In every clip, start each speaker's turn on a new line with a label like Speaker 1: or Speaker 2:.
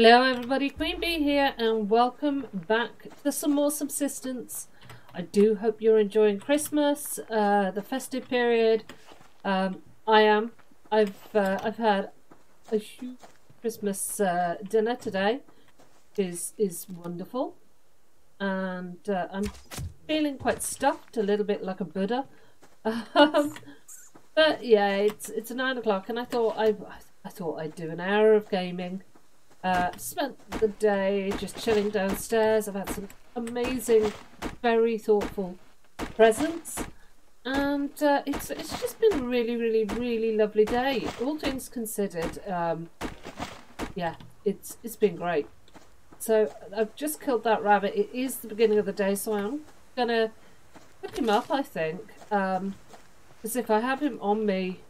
Speaker 1: Hello everybody, Queen Bee here and welcome back to some more subsistence. I do hope you're enjoying Christmas, uh, the festive period. Um, I am. I've uh, I've had a huge Christmas uh, dinner today. is is wonderful, and uh, I'm feeling quite stuffed, a little bit like a Buddha. Um, but yeah, it's it's nine o'clock, and I thought I I thought I'd do an hour of gaming. Uh, spent the day just chilling downstairs. I've had some amazing, very thoughtful presents. And uh, it's it's just been a really, really, really lovely day. All things considered, um, yeah, it's it's been great. So I've just killed that rabbit. It is the beginning of the day, so I'm gonna pick him up. I think, because um, if I have him on me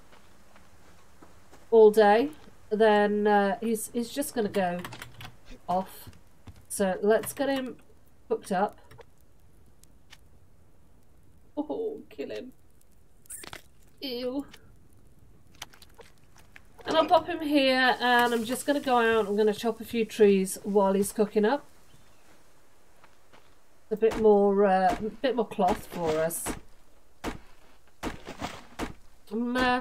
Speaker 1: all day, then uh, he's he's just going to go off. So let's get him hooked up. Oh, kill him. Ew. And I'll pop him here and I'm just going to go out. I'm going to chop a few trees while he's cooking up. A bit more, uh, a bit more cloth for us. I'm uh,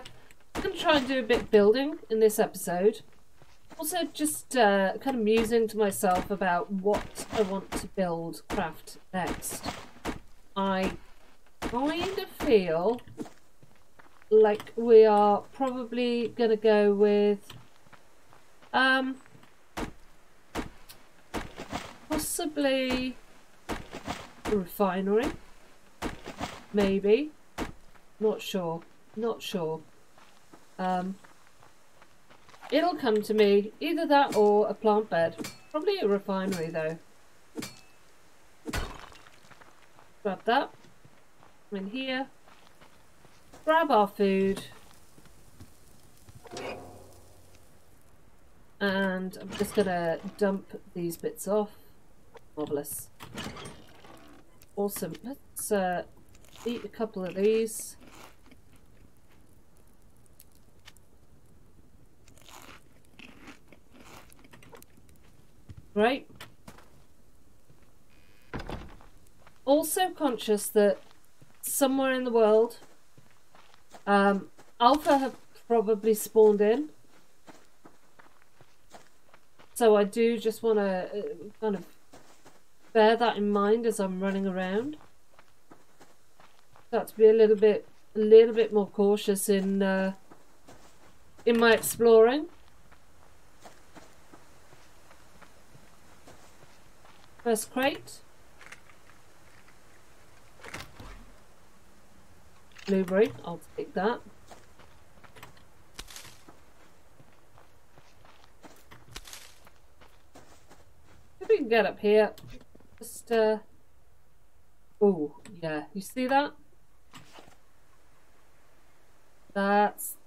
Speaker 1: I'm going to try and do a bit building in this episode. Also, just uh, kind of musing to myself about what I want to build, craft next. I kind of feel like we are probably going to go with um, possibly a refinery. Maybe. Not sure. Not sure. Um, it'll come to me, either that or a plant bed. Probably a refinery though. Grab that. in here. Grab our food. And I'm just to dump these bits off. Marvellous. Awesome. Let's uh, eat a couple of these. Right. Also conscious that somewhere in the world, um, Alpha have probably spawned in. So I do just want to uh, kind of bear that in mind as I'm running around. Got to be a little bit, a little bit more cautious in uh, in my exploring. First crate. Blueberry, I'll take that. If we can get up here, just uh oh yeah, you see that? That's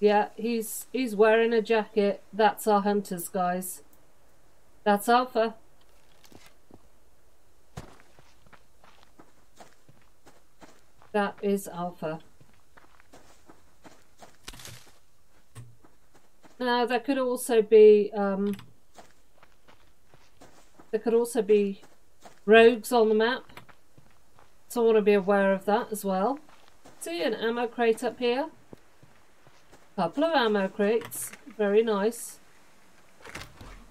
Speaker 1: yeah, he's he's wearing a jacket. That's our hunters, guys. That's Alpha. That is alpha. Now there could also be um, there could also be rogues on the map. So I want to be aware of that as well. See an ammo crate up here. A couple of ammo crates. Very nice.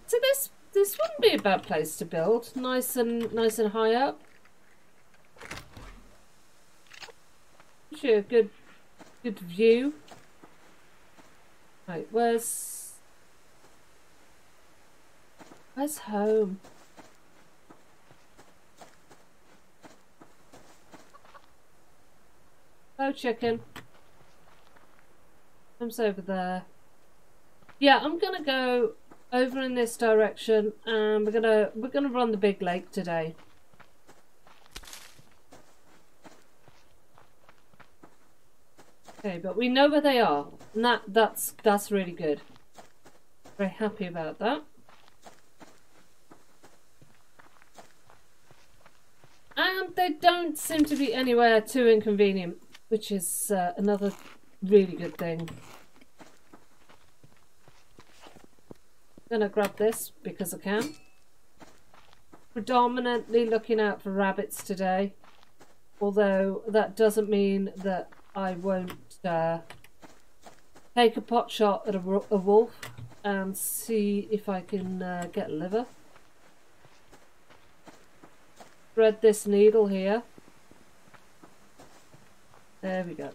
Speaker 1: So this this wouldn't be a bad place to build. Nice and nice and high up. Actually a good good view. Right, where's where's home? Oh chicken. Home's over there. Yeah, I'm gonna go over in this direction and we're gonna we're gonna run the big lake today. Okay, but we know where they are. And that, that's, that's really good. Very happy about that. And they don't seem to be anywhere too inconvenient, which is uh, another really good thing. I'm gonna grab this because I can. Predominantly looking out for rabbits today. Although that doesn't mean that I won't uh, take a pot shot at a, a, wolf and see if I can uh, get liver. Thread this needle here. There we go.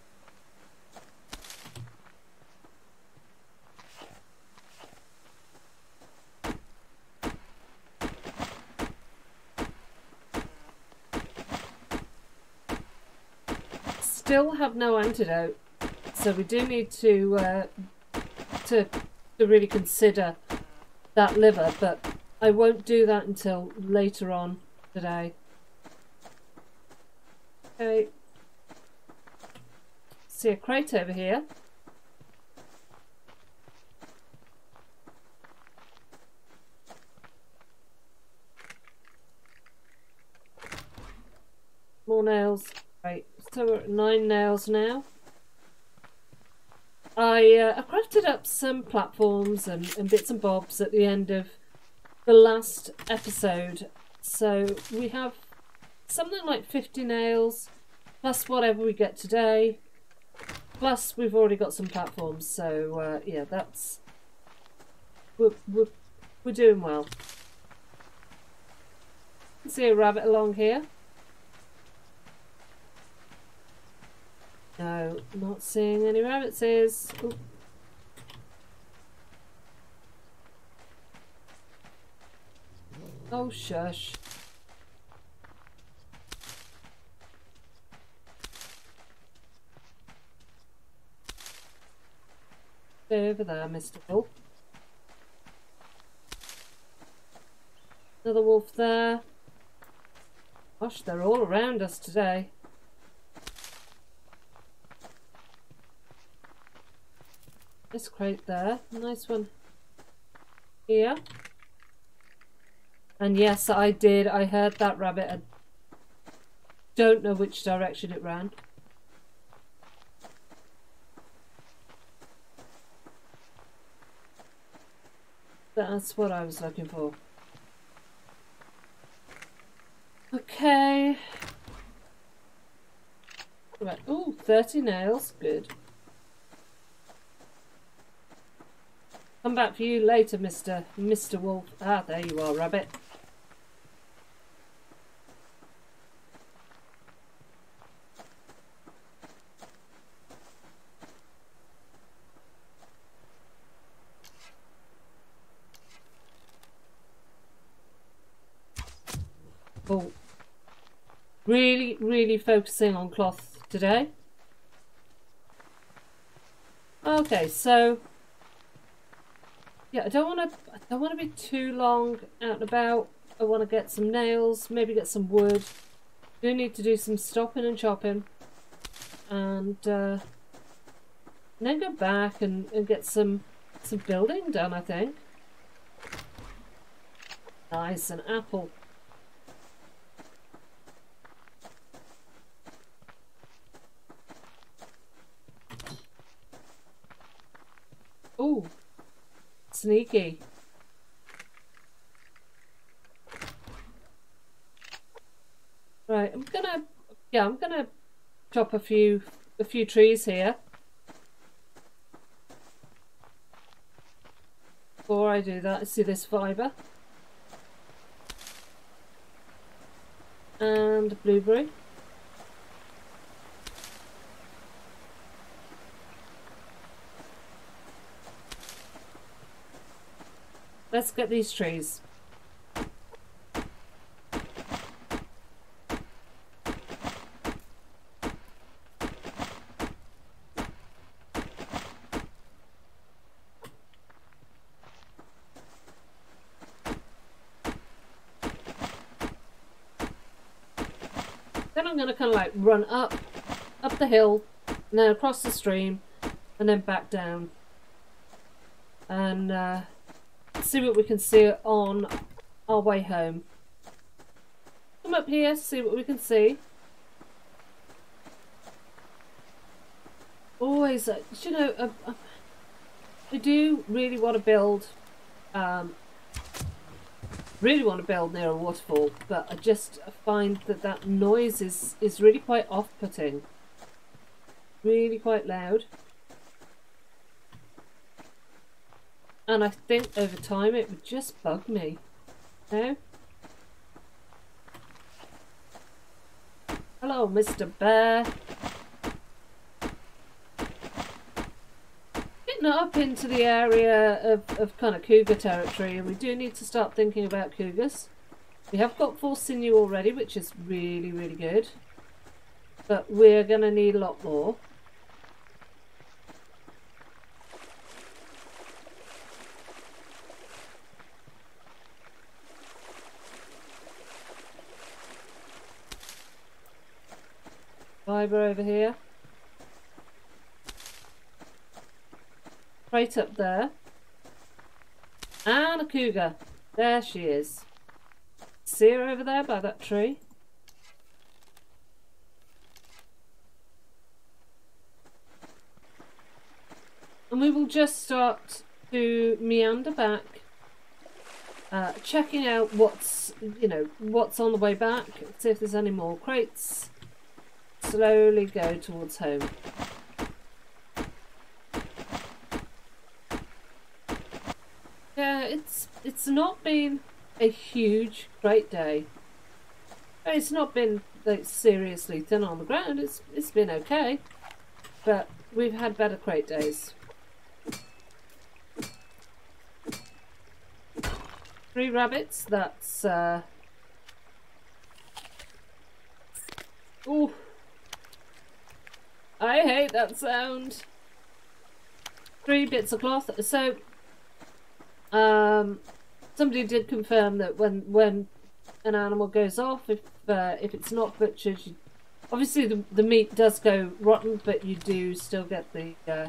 Speaker 1: still have no antidote, so we do need to uh, to to really consider that liver. But I won't do that until later on today. Okay. See a crate over here. More nails. Right. So we're at nine nails now. I, uh, I crafted up some platforms and, and bits and bobs at the end of the last episode. So we have something like 50 nails, plus whatever we get today. Plus we've already got some platforms, so uh, yeah, that's... We're, we're, we're doing well. See a rabbit along here. No, not seeing any rabbits. Is Oh, shush. Over there, Mr. Wolf. Another wolf there. Gosh, they're all around us today. This crate there. Nice one. Here. And yes, I did. I heard that rabbit. I don't know which direction it ran. That's what I was looking for. Okay. Right. Oh, 30 nails. Good. Come back for you later, Mr. Mr. Wolf. Ah, there you are, Rabbit. Oh, really, really focusing on cloth today. Okay, so yeah, I don't want to. I don't want to be too long out and about. I want to get some nails, maybe get some wood. Do need to do some stopping and chopping, and, uh, and then go back and, and get some some building done. I think. Nice, an apple. Ooh, Sneaky. Right, I'm gonna, yeah, I'm gonna chop a few, a few trees here. Before I do that, see this fibre. And blueberry. Let's get these trees. Then I'm going to kind of like run up, up the hill, and then across the stream, and then back down. And uh, see what we can see on our way home. Come up here, see what we can see. Always, uh, you know, uh, uh, I do really want to build Um, really want to build near a waterfall, but I just find that that noise is, is really quite off-putting. Really quite loud. And I think over time it would just bug me. No? Hello, Mr. Bear. Getting up into the area of, of kind of cougar territory, and we do need to start thinking about cougars. We have got full sinew already, which is really, really good. But we're going to need a lot more. Fibre over here. Right up there. And a cougar. There she is. See her over there by that tree? And we will just start to meander back, uh, checking out what's, you know, what's on the way back, see if there's any more crates, slowly go towards home. Yeah, it's it's not been a huge great day. It's not been like seriously thin on the ground. It's it's been okay, but we've had better crate days. Three rabbits. That's uh. Ooh. I hate that sound. Three bits of cloth. So, um, somebody did confirm that when when an animal goes off, if uh, if it's not butchered, you, obviously the the meat does go rotten, but you do still get the uh,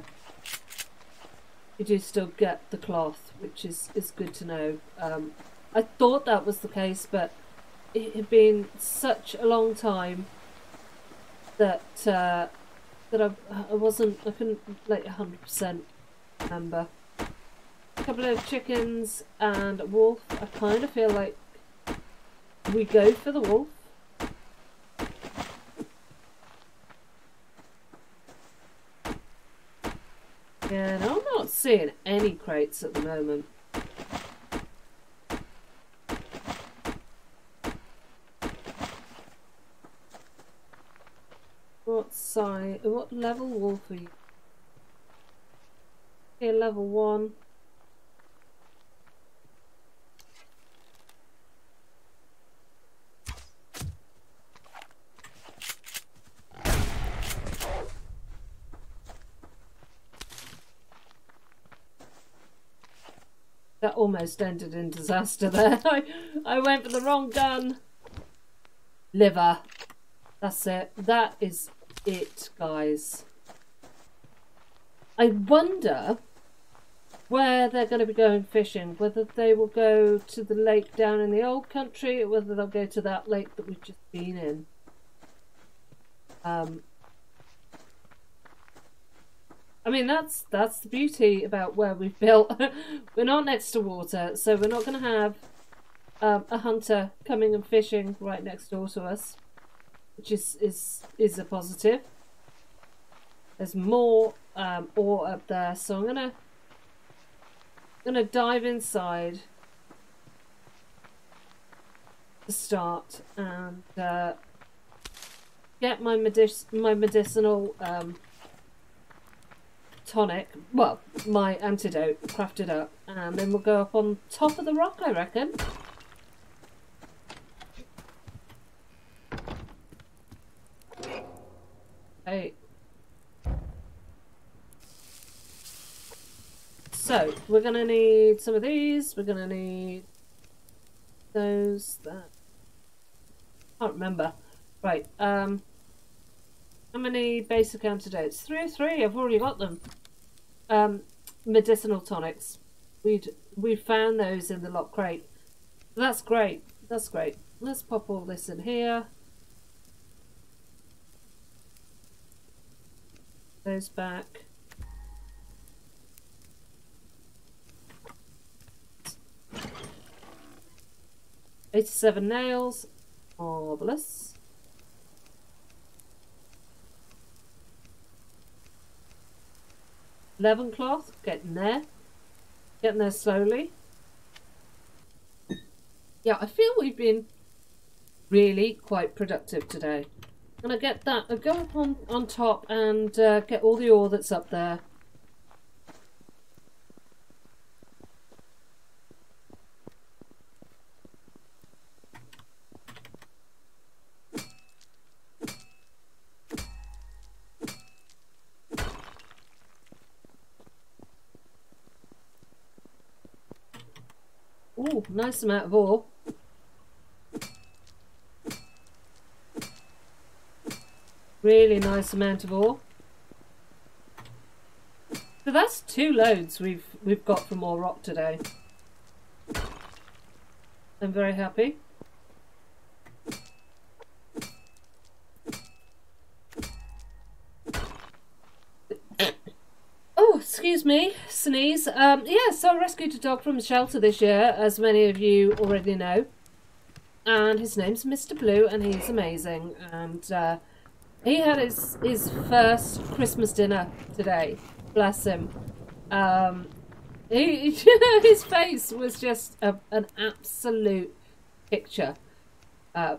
Speaker 1: you do still get the cloth, which is is good to know. Um, I thought that was the case, but it had been such a long time that. Uh, that I, I wasn't, I couldn't like 100% remember. A couple of chickens and a wolf. I kind of feel like we go for the wolf. Yeah, I'm not seeing any crates at the moment. What size, what level wolf are you? Okay, level one. That almost ended in disaster there. I, I went for the wrong gun. Liver. That's it. That is it, guys. I wonder where they're going to be going fishing. Whether they will go to the lake down in the old country or whether they'll go to that lake that we've just been in. Um, I mean, that's that's the beauty about where we've built. we're not next to water, so we're not going to have um, a hunter coming and fishing right next door to us which is is is a positive. There's more um, ore up there, so I'm gonna gonna dive inside to start and uh, get my medic my medicinal um, tonic, well, my antidote crafted up, and then we'll go up on top of the rock, I reckon. Hey. So, we're gonna need some of these, we're gonna need those, that. Can't remember. Right, um, how many basic antidotes? Three or three, I've already got them. Um, medicinal tonics. We'd, we found those in the lock crate. That's great, that's great. Let's pop all this in here. those back. 87 nails. Marvellous. Eleven cloth, getting there. Getting there slowly. Yeah, I feel we've been really quite productive today. And to get that, I'll go up on, on top and uh, get all the ore that's up there. Ooh, nice amount of ore. Really nice amount of ore. So that's two loads we've we've got from ore rock today. I'm very happy. Oh, excuse me, sneeze. Um, yeah, so I rescued a dog from a shelter this year, as many of you already know. And his name's Mr. Blue, and he's amazing. And uh, he had his, his first Christmas dinner today. Bless him. Um, he, his face was just a, an absolute picture. Uh,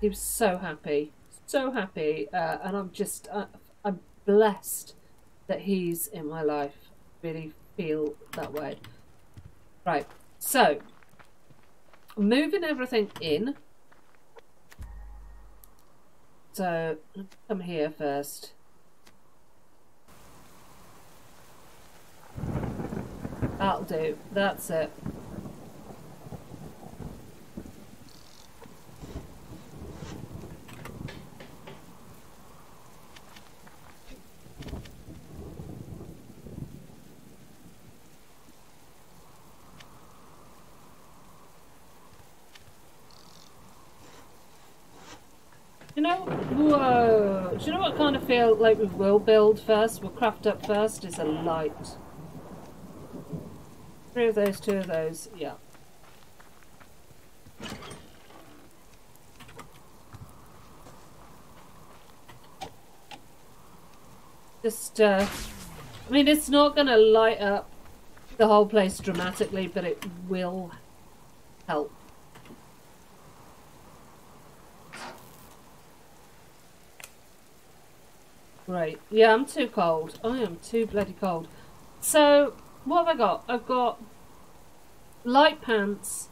Speaker 1: he was so happy, so happy, uh, and I'm just uh, I'm blessed that he's in my life. Really feel that way. Right, so moving everything in. So come here first. That'll do. That's it. You know, whoa. Do you know what kind of feel like we will build first? We'll craft up first is a light. Three of those, two of those, yeah. Just, uh, I mean, it's not going to light up the whole place dramatically, but it will help. Right. Yeah, I'm too cold. I am too bloody cold. So, what have I got? I've got light pants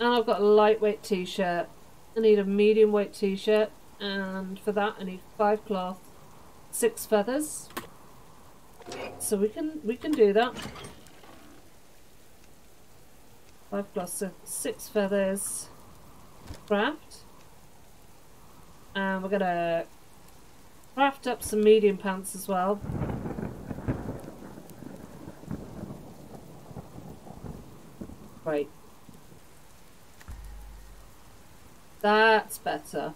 Speaker 1: and I've got a lightweight t-shirt. I need a medium weight t-shirt and for that I need five cloth, six feathers. So we can we can do that. Five cloth, so six feathers. Craft. And we're gonna craft up some medium pants as well. Right. That's better.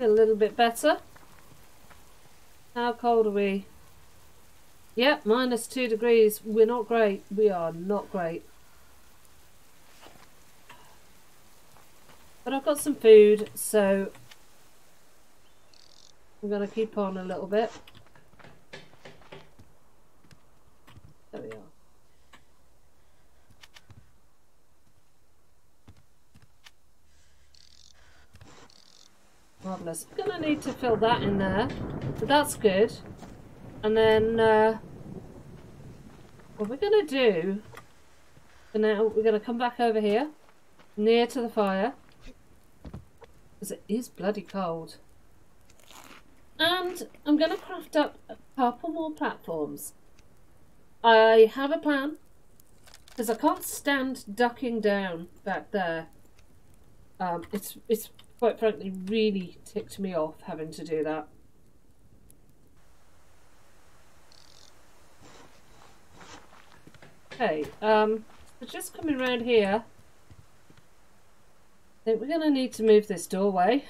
Speaker 1: A little bit better. How cold are we? Yep, minus two degrees. We're not great. We are not great. I've got some food, so I'm going to keep on a little bit. There we are. Marvellous. I'm going to need to fill that in there. But that's good. And then uh, what we're going to do now, we're going to come back over here, near to the fire. Because it is bloody cold. And I'm going to craft up a couple more platforms. I have a plan. Because I can't stand ducking down back there. Um, it's, it's quite frankly really ticked me off having to do that. Okay, um, so just coming around here, I think we're going to need to move this doorway.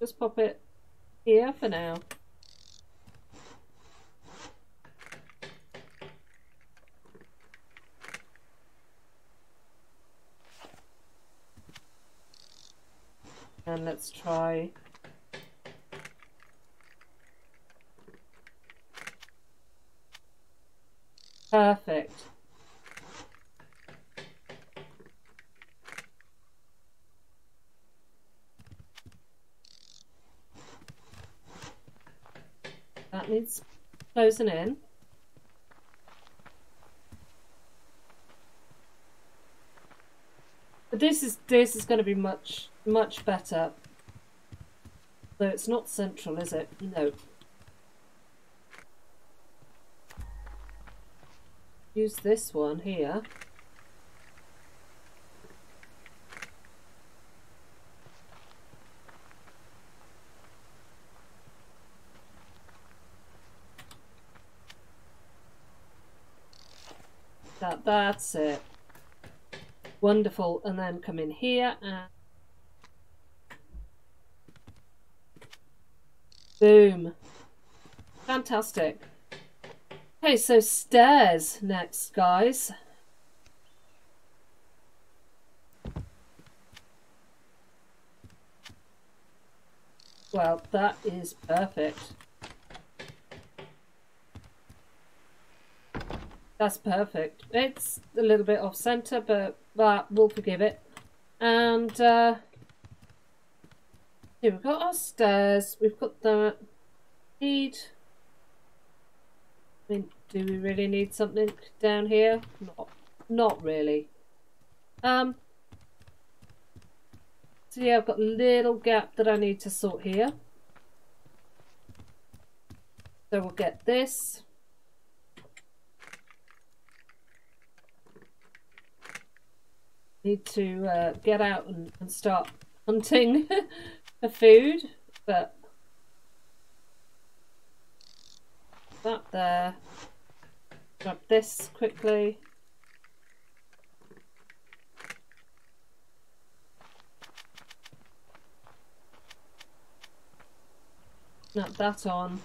Speaker 1: just pop it here for now. And let's try Perfect. That needs closing in. But this is this is going to be much much better. Though it's not central, is it? No. Use this one here. That, that's it. Wonderful. And then come in here and boom. Fantastic. Okay, so stairs next, guys. Well, that is perfect. That's perfect. It's a little bit off centre, but, but we'll forgive it. And uh, here we've got our stairs. We've got that. need I mean, do we really need something down here? Not, not really. Um, so yeah, I've got a little gap that I need to sort here. So we'll get this. Need to uh, get out and, and start hunting for food, but that there. Grab this quickly. Snap that on.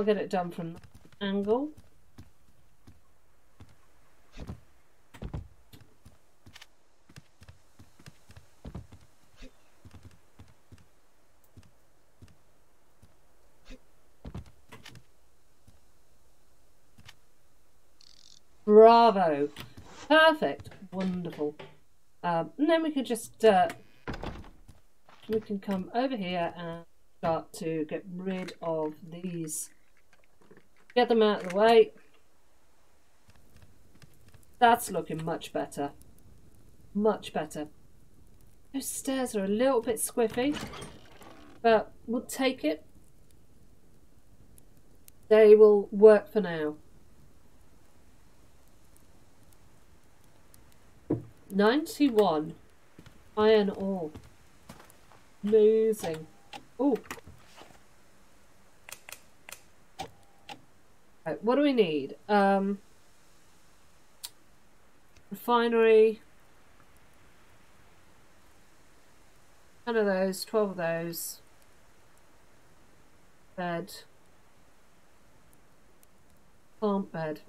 Speaker 1: I'll get it done from that angle. Bravo. Perfect. Wonderful. Um, and then we can just, uh, we can come over here and start to get rid of these Get them out of the way. That's looking much better. Much better. Those stairs are a little bit squiffy, but we'll take it. They will work for now. 91 iron ore. Losing. Oh, Right, what do we need? Um, refinery. 10 of those, 12 of those. Bed. Plant bed.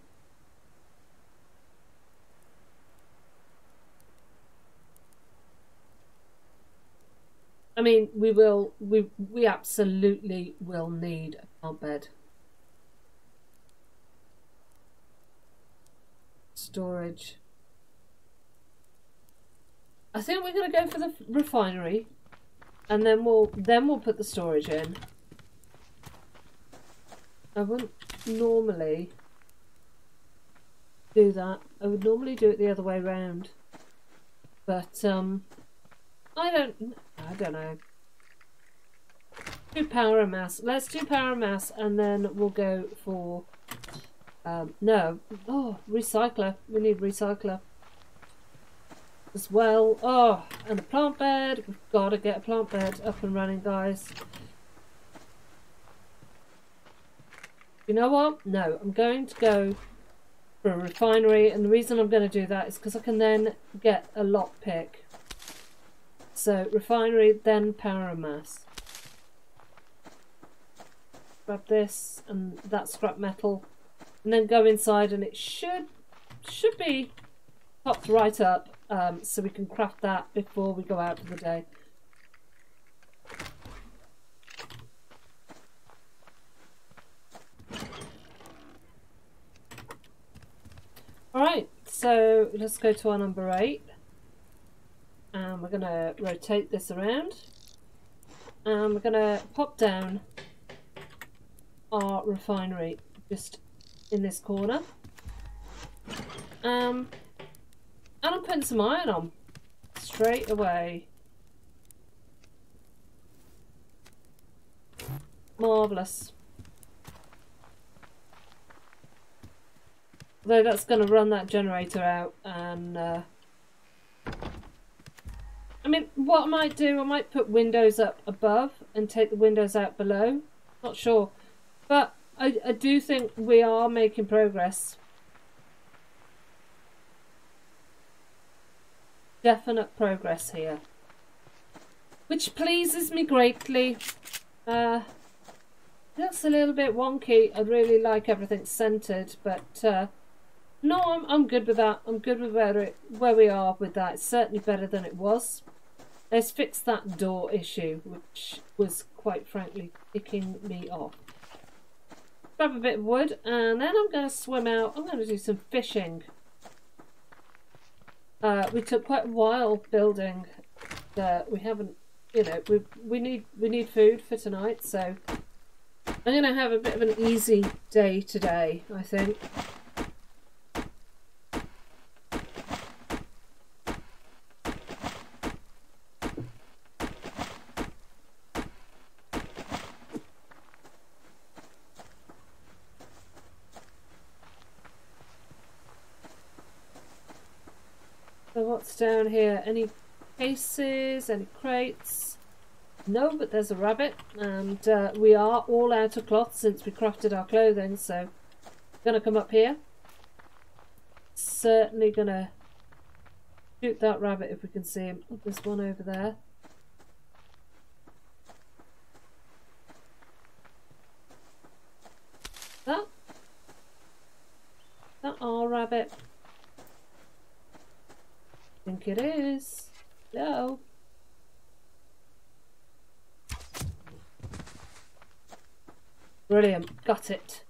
Speaker 1: I mean, we will, we, we absolutely will need a plant bed. Storage. I think we're going to go for the refinery and then we'll then we'll put the storage in. I wouldn't normally do that. I would normally do it the other way round. But um I don't I don't know. Do power and mass. Let's do power and mass and then we'll go for um, no. Oh, recycler. We need recycler. as well. Oh, and a plant bed. We've got to get a plant bed up and running, guys. You know what? No, I'm going to go for a refinery, and the reason I'm going to do that is because I can then get a lockpick. So, refinery, then power and mass. Grab this and that scrap metal, and then go inside, and it should should be popped right up um, so we can craft that before we go out for the day. Alright, so let's go to our number 8 and we're going to rotate this around and we're going to pop down our refinery just in this corner um, and I'm putting some iron on straight away. Marvellous. Though that's going to run that generator out and... Uh, I mean, what I might do, I might put windows up above and take the windows out below. Not sure. But I, I do think we are making progress. definite progress here. Which pleases me greatly. Uh, looks a little bit wonky. I really like everything centered, but uh, no, I'm, I'm good with that. I'm good with where, it, where we are with that. It's certainly better than it was. Let's fix that door issue, which was quite frankly kicking me off. Grab a bit of wood, and then I'm going to swim out. I'm going to do some fishing. Uh, we took quite a while building that we haven't you know we we need we need food for tonight so I'm gonna have a bit of an easy day today I think what's down here? Any cases? Any crates? No, but there's a rabbit. And uh, we are all out of cloth since we crafted our clothing. So, gonna come up here. Certainly gonna shoot that rabbit if we can see him. Oh, there's one over there. That? That our rabbit think it is. Hello? Got it.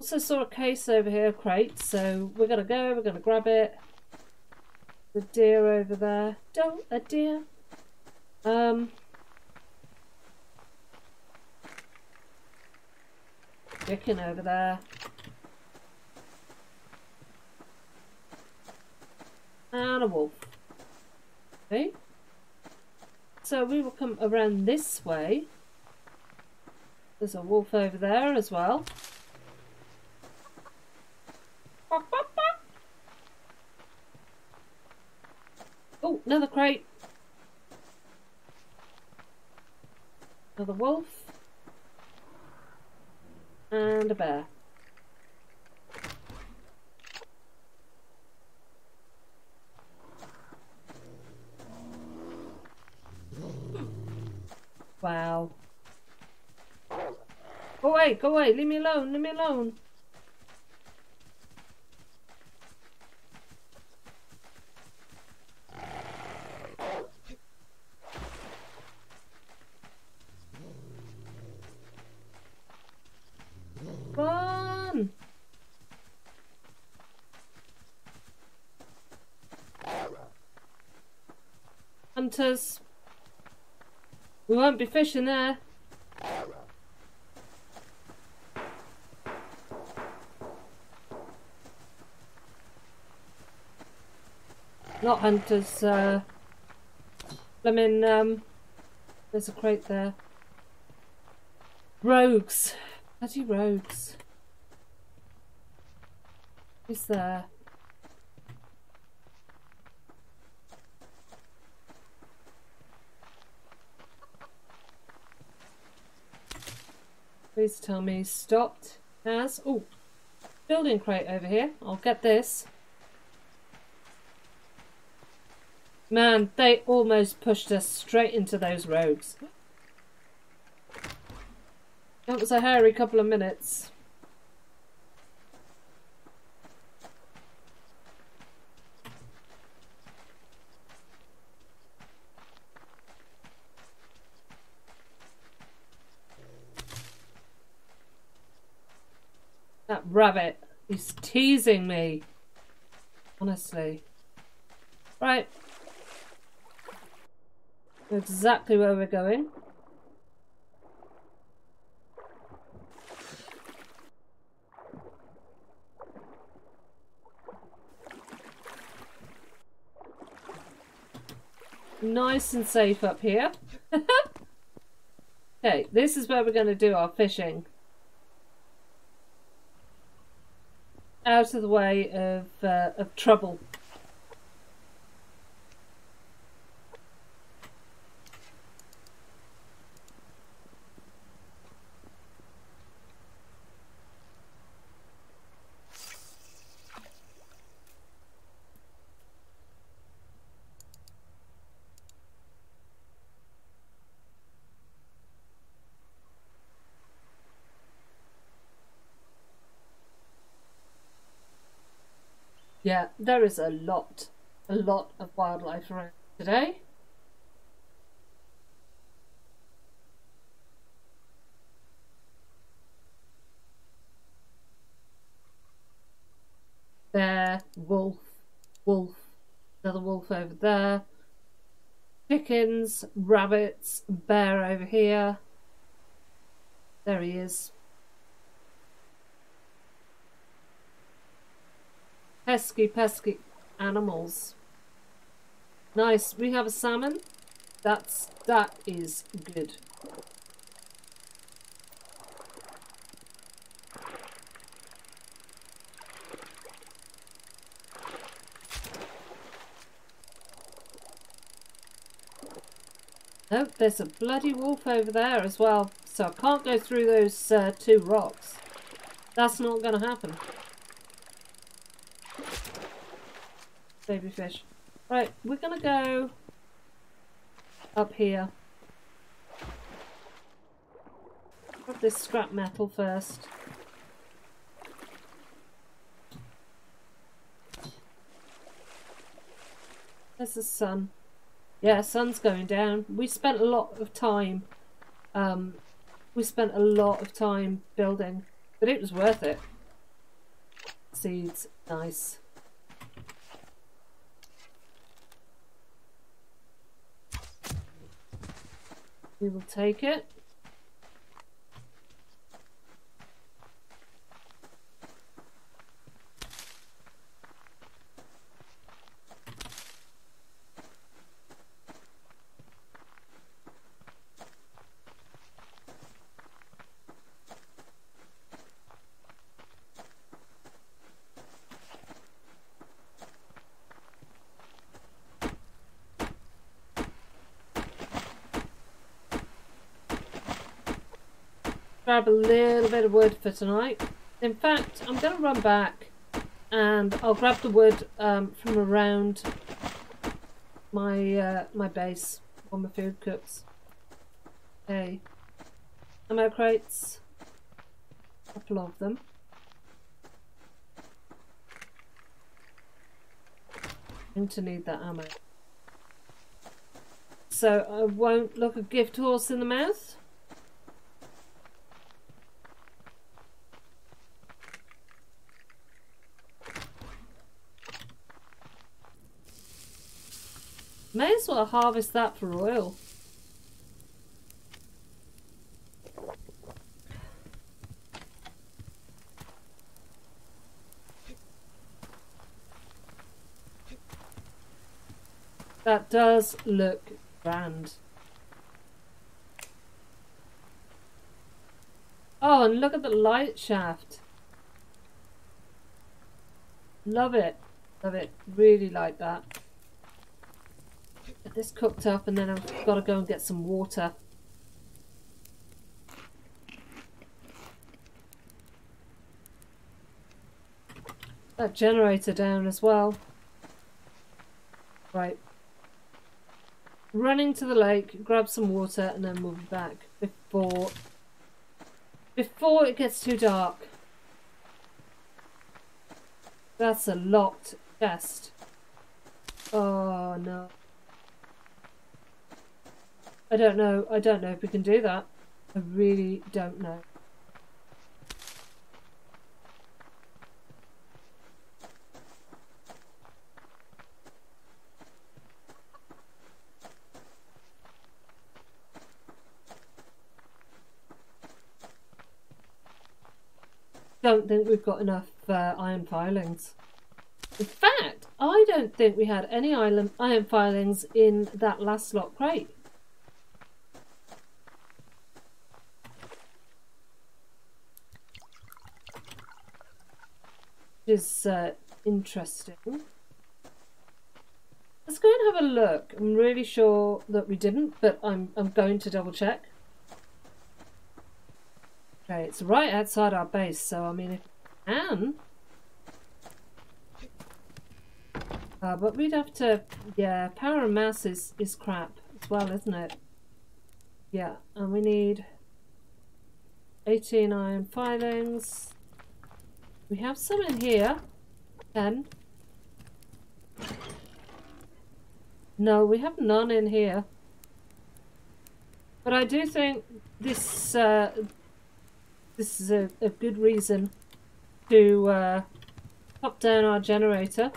Speaker 1: Also saw a case over here, crate, so we're gonna go, we're gonna grab it. The deer over there. Don't a deer. Um chicken over there. and a wolf. Okay. So we will come around this way. There's a wolf over there as well. Oh, another crate. Another wolf. And a bear. Wow. Go away, go away, leave me alone, leave me alone. Run! Hunters. We won't be fishing there. not hunters. Uh, I mean, um, there's a crate there. Rogues. Bloody rogues. Is there? Please tell me stopped as... Oh, building crate over here. I'll get this. Man, they almost pushed us straight into those rogues. That was a hairy couple of minutes. That rabbit is teasing me. Honestly. Right. Exactly where we're going. Nice and safe up here. okay, this is where we're going to do our fishing. out of the way of, uh, of trouble. Yeah, there is a lot, a lot of wildlife around today. Bear, wolf, wolf, another wolf over there. Chickens, rabbits, bear over here. There he is. Pesky, pesky animals. Nice. We have a salmon. That's that is good. Oh, there's a bloody wolf over there as well. So I can't go through those uh, two rocks. That's not going to happen. Baby fish. Right, we're gonna go up here. Grab this scrap metal first. There's the sun. Yeah, sun's going down. We spent a lot of time. Um, we spent a lot of time building, but it was worth it. Seeds, nice. We will take it. Grab a little bit of wood for tonight. In fact, I'm going to run back and I'll grab the wood um, from around my uh, my base while my food cooks. Okay. Ammo crates. A couple of them. going to need that ammo. So I won't look a gift horse in the mouth. May as well harvest that for oil. That does look grand. Oh, and look at the light shaft. Love it. Love it. Really like that get this cooked up and then I've got to go and get some water. That generator down as well. Right. Running to the lake, grab some water and then we'll be back before before it gets too dark. That's a locked chest. Oh no. I don't know. I don't know if we can do that. I really don't know. Don't think we've got enough uh, iron filings. In fact, I don't think we had any iron filings in that last lock crate. Is uh, interesting. Let's go and have a look. I'm really sure that we didn't, but I'm I'm going to double check. Okay, it's right outside our base, so I mean if we can. Uh, but we'd have to yeah, power and mass is, is crap as well, isn't it? Yeah, and we need 18 iron filings. We have some in here. Ten. No, we have none in here. But I do think this uh, this is a, a good reason to uh, pop down our generator.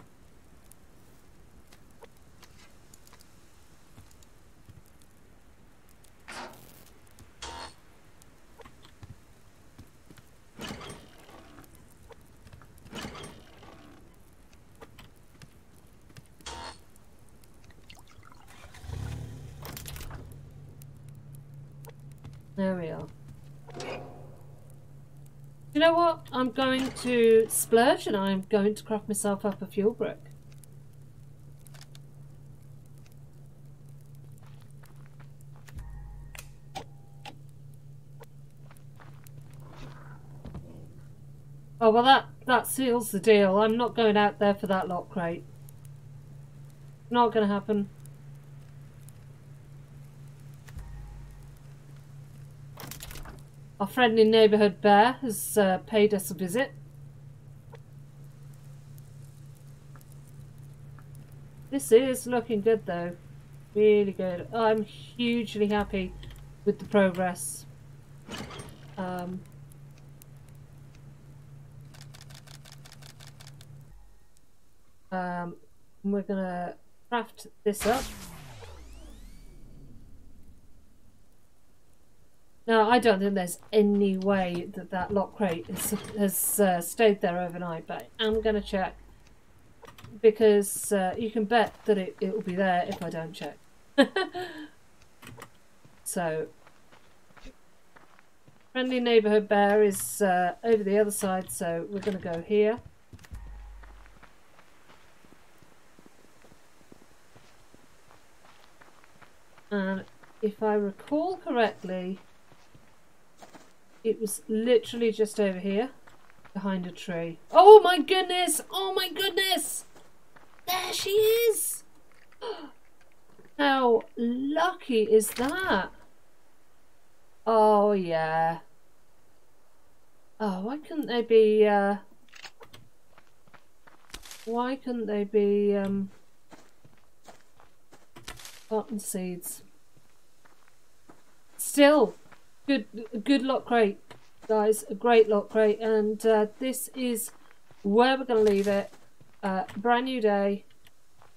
Speaker 1: There we are. You know what? I'm going to splurge and I'm going to craft myself up a fuel brick. Oh, well that, that seals the deal. I'm not going out there for that lock crate. Not going to happen. Our friendly neighbourhood bear has uh, paid us a visit. This is looking good though. Really good. I'm hugely happy with the progress. Um, um, we're going to craft this up. Now, I don't think there's any way that that lock crate is, has uh, stayed there overnight, but I'm going to check because uh, you can bet that it, it will be there if I don't check. so, friendly neighbourhood bear is uh, over the other side, so we're going to go here. And if I recall correctly, it was literally just over here, behind a tree. Oh my goodness! Oh my goodness! She is! How lucky is that? Oh yeah. Oh, why couldn't they be, uh... Why couldn't they be, um... Cotton seeds? Still, good good lock crate guys a great lock crate and uh, this is where we're going to leave it uh, brand new day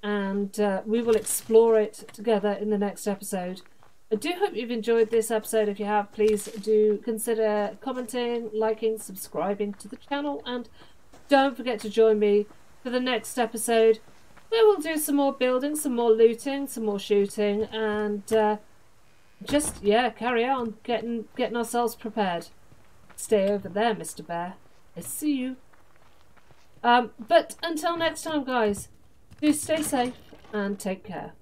Speaker 1: and uh, we will explore it together in the next episode I do hope you've enjoyed this episode if you have please do consider commenting liking subscribing to the channel and don't forget to join me for the next episode where we'll do some more building some more looting some more shooting and uh, just yeah, carry on getting getting ourselves prepared. Stay over there, Mr. Bear. I see you. Um, but until next time, guys, do stay safe and take care.